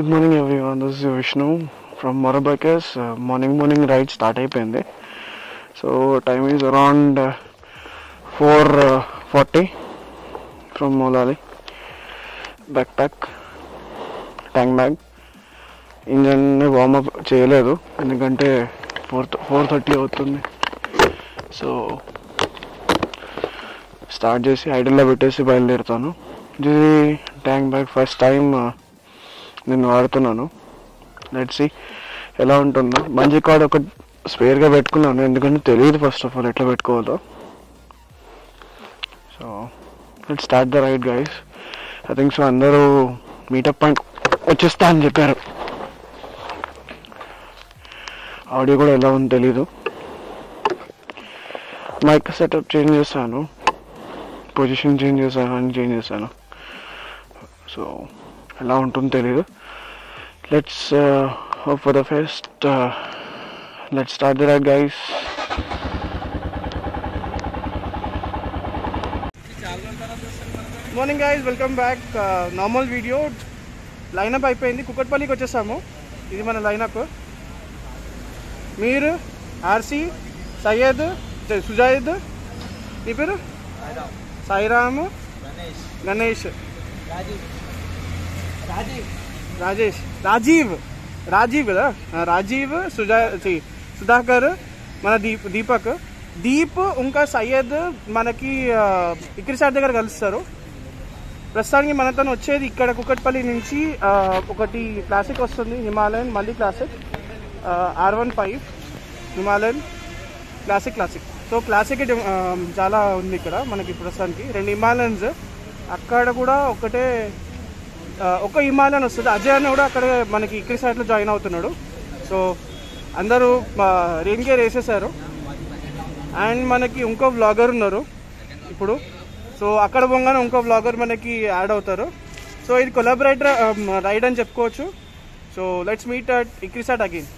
Good morning everyone this Vishnu from మొరబకస్ morning morning ride start అయిపోయింది. So time is around four forty from మూలాలి back pack tank bag engine warmup చేయలేదు. ఎందుకంటే four four thirty అవుతుంది. So start చేసి ఐడల్లో పెట్టేసి బయలుదేరుతాను. ఇది tank bag first time నేను వాడుతున్నాను లెట్ సి ఎలా ఉంటుందో. మంచి కార్డ్ ఒక స్పేర్గా పెట్టుకున్నాను. ఎందుకంటే తెలియదు ఫస్ట్ ఆఫ్ ఆల్ ఎట్లా పెట్టుకోవాలో. So it start the right guys I think so అందరూ మీటప్ పాయింట్ వచ్చేస్తా అని చెప్పారు. ఆడియో కూడా ఎలా ఉందో తెలీదు. మైక్ సెటప్ చేంజ్ చేశాను. పొజిషన్ చేంజ్ చేశాను అని చేంజ్ చేశాను. సో ఎలా ఉంటుందో తెలీదు let's hope for the best let's start the ride guys morning guys welcome back normal video lineup అయిపోయింది. కుక్కట్పల్లికి వచ్చేసాము. ఇది మన లైనప్ మీరు ఆర్సీ సయ్యద్ సుజాయిద్. మీ పేరు? సాయిరామ్. గణేష్. రాజేష్. రాజీవ్. రాజీవ్ కదా? రాజీవ్ సుజా సుధాకర్ మన దీప్ దీపక్. దీప్ ఇంకా సయ్యద్ మనకి ఆ, ఇక్రిసార్ దగ్గర కలుస్తారు. ప్రస్తుతానికి మనతో వచ్చేది ఇక్కడ కుక్కట్పల్లి నుంచి ఒకటి క్లాసిక్ వస్తుంది హిమాలయన్ మళ్ళీ classic R one five Himalayan classic classic. So classic చాలా ఉంది ఇక్కడ మనకి ప్రస్తుతానికి. రెండు హిమాలయన్స్. అక్కడ కూడా ఒకటే ఒక హిమాలయన్ వస్తుంది. అజయ్ అని కూడా అక్కడ మనకి ఇక్కడ సైడ్లో జాయిన్ అవుతున్నాడు. సో అందరూ రెయిన్ గేర్ వేసేసారు అండ్ మనకి ఇంకో వ్లాగర్ ఉన్నారు ఇప్పుడు. సో అక్కడ పోగానే ఇంకో వ్లాగర్ మనకి యాడ్ అవుతారు. సో ఇది కొలాబరేటర్ రైడ్ అని చెప్పుకోవచ్చు. So let's meet at ICRISAT again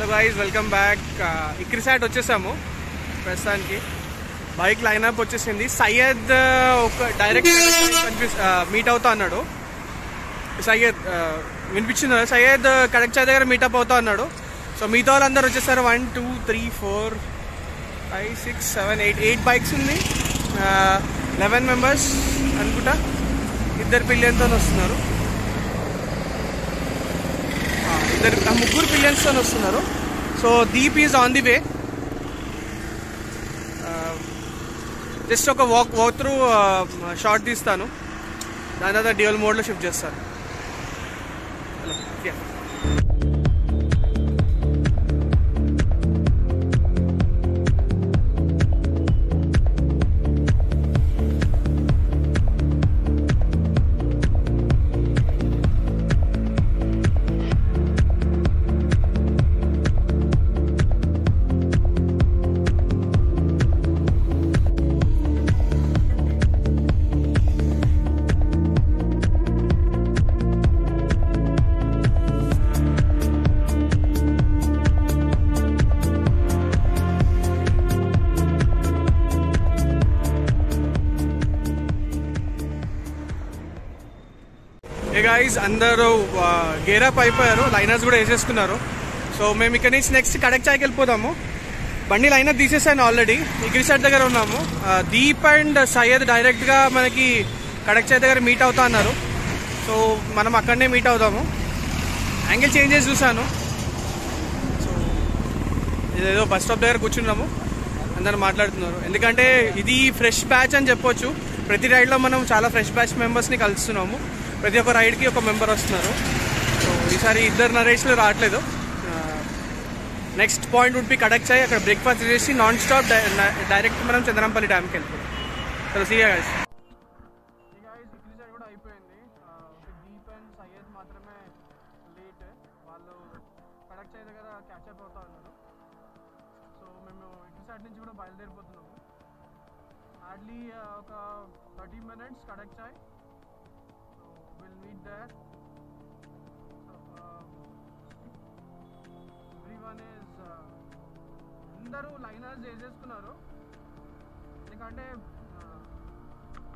hello guys welcome back ICRISAT వచ్చేసాము ప్రస్తుతానికి. బైక్ లైనప్ వచ్చేసింది. సయ్యద్ ఒక డైరెక్ట్ మీట్ అవుతా అన్నాడు. సయ్యద్ వినిపించింది? సయ్యద్ కరెక్ట్ చాయ్ దగ్గర మీటప్ అవుతా అన్నాడు. సో మిగతా వాళ్ళందరూ వచ్చేసారు. One two three four five six seven eight eight bikes ఉంది. లెవెన్ మెంబర్స్ అనుకుంటా. ఇద్దరు పిల్లలతో వస్తున్నారు. ఇద్దరు ఆ, ముగ్గురు పిల్లల్స్తో వస్తున్నారు. So Deep is on the way just ఒక వాక్ వాక్ త్రూ షార్ట్ తీస్తాను. దాని తర్వాత డ్యూయల్ మోడ్లో షిఫ్ట్ చేస్తాను. హలో యా గాయస్ అందరూ గేరప్ అయిపోయారు లైనర్స్ కూడా వేసేసుకున్నారు. సో మేము ఇక్కడ నుంచి నెక్స్ట్ కడక్ చాయ్కి వెళ్ళిపోదాము. బండి లైనర్ తీసేసాను ఆల్రెడీ ఇగ్రి సైడ్ దగ్గర ఉన్నాము. దీప్ అండ్ సయ్యద్ డైరెక్ట్గా మనకి కడక్ చాయ్ దగ్గర మీట్ అవుతా అన్నారు. సో మనం అక్కడనే మీట్ అవుదాము. యాంగిల్ చేంజ్ చేసి చూసాను సో ఇదేదో బస్ స్టాప్ దగ్గర కూర్చున్నాము. అందరు మాట్లాడుతున్నారు. ఎందుకంటే ఇది ఫ్రెష్ బ్యాచ్ అని చెప్పొచ్చు. ప్రతి రైడ్లో మనం చాలా ఫ్రెష్ బ్యాచ్ మెంబర్స్ని కలుస్తున్నాము. ప్రతి ఒక్క రైడ్కి ఒక మెంబర్ వస్తున్నారు. సో ఈసారి ఇద్దరు నరేష్లు రావట్లేదు. Next point would be kadak chai. అక్కడ బ్రేక్ఫాస్ట్ చేసి నాన్ స్టాప్ డైరెక్ట్ మనం చంద్రంపల్లి డ్యామ్కి వెళ్తాం సో సీ గైస్ కూడా అయిపోయింది. మాత్రమే లేట్. వాళ్ళు కడక్ చాయ్ దగ్గర క్యాచప్ అవుతా ఉన్నారు. సో మేము ఇటు సైడ్ నుంచి కూడా బయలుదేరిపోతున్నాము. హార్డ్లీ ఒక thirty minutes kadak will meet there. So, um, everyone is uh, అందరూ లైనర్స్ చేసేసుకున్నారు. ఎందుకంటే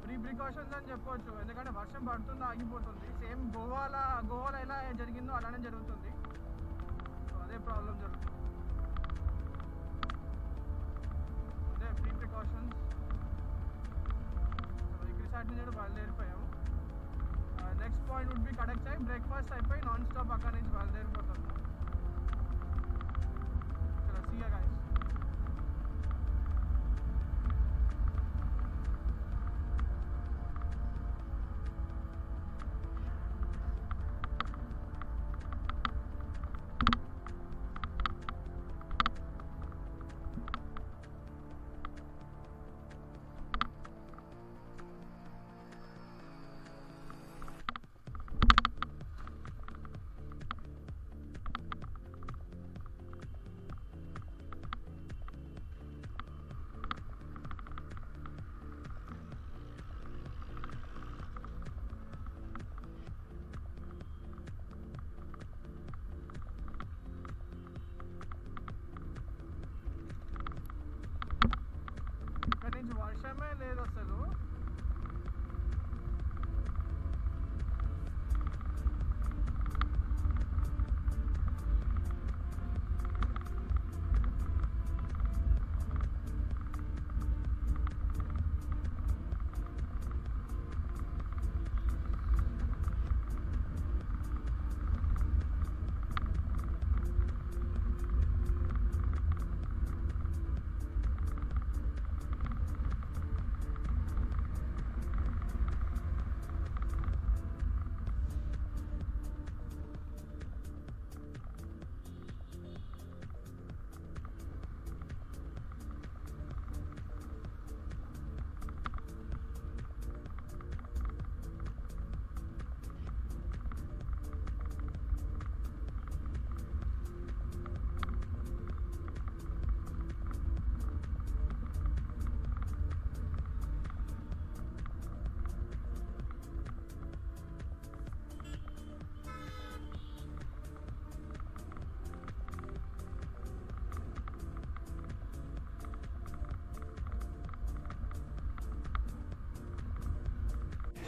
ప్రీ ప్రికాషన్స్ అని చెప్పొచ్చు. ఎందుకంటే వర్షం పడుతుంది ఆగిపోతుంది. సేమ్ గోవాలో గోవాలో ఎలా జరిగిందో అలానే జరుగుతుంది. సో అదే ప్రాబ్లం జరుగుతుంది. బ్రేక్ఫాస్ట్ అయిపోయి నాన్ స్టాప్ అక్కడ నుంచి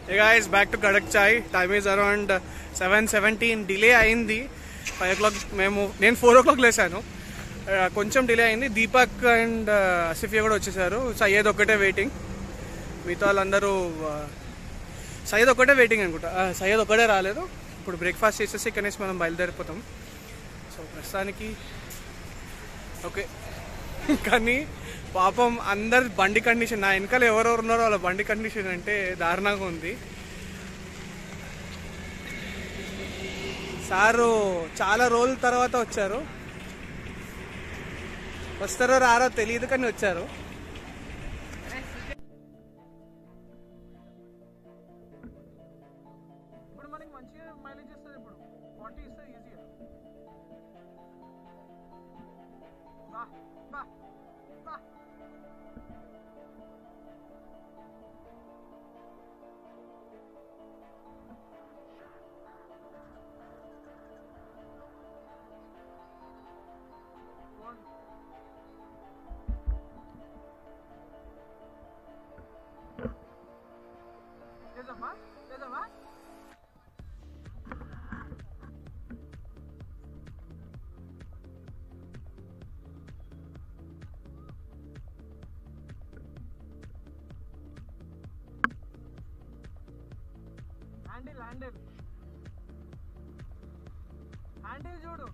Hey guys, back to Kadak Chai. Time is around seven seventeen delay అయింది. ఫైవ్ ఓ క్లాక్ మేము నేను ఫోర్ ఓ క్లాక్ లేసాను uh, కొంచెం డిలే అయింది. దీపక్ అండ్ సిఫియా కూడా వచ్చేసారు. సయ్యద్ ఒక్కటే వెయిటింగ్ మిగతా వాళ్ళందరూ uh, సయ్యద్ ఒక్కటే వెయిటింగ్ అనుకుంటా. Uh, సయ్యద్ ఒక్కటే రాలేదు. ఇప్పుడు బ్రేక్ఫాస్ట్ చేసేసి ఇక్కడ నుంచి మనం బయలుదేరిపోతాం. సో ప్రస్తుతానికి ఓకే కానీ పాపం అందరి బండి కండిషన్ నా వెనకాల ఎవరెవరు ఉన్నారో వాళ్ళ బండి కండిషన్ అంటే దారుణంగా ఉంది. సారు చాలా రోజుల తర్వాత వచ్చారు. వస్తారో రారో తెలియదు కానీ వచ్చారు. హ్యాండిల్ హ్యాండిల్ హ్యాండిల్ చూడు.